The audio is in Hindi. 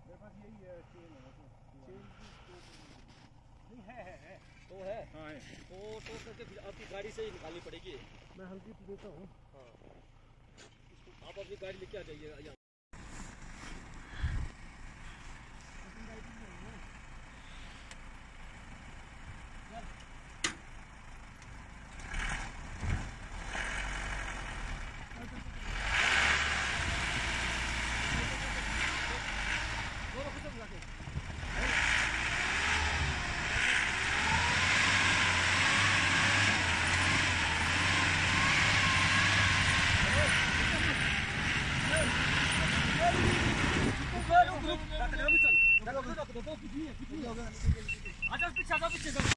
मेरे पास यही है चेन है। चेन नहीं है। है है तो है हाँ है तो तो करके आपकी गाड़ी से ही निकालनी पड़ेगी मैं हल्की देता हूँ हाँ आप अपनी गाड़ी लेके आ जाइए पीछे आजा पीछे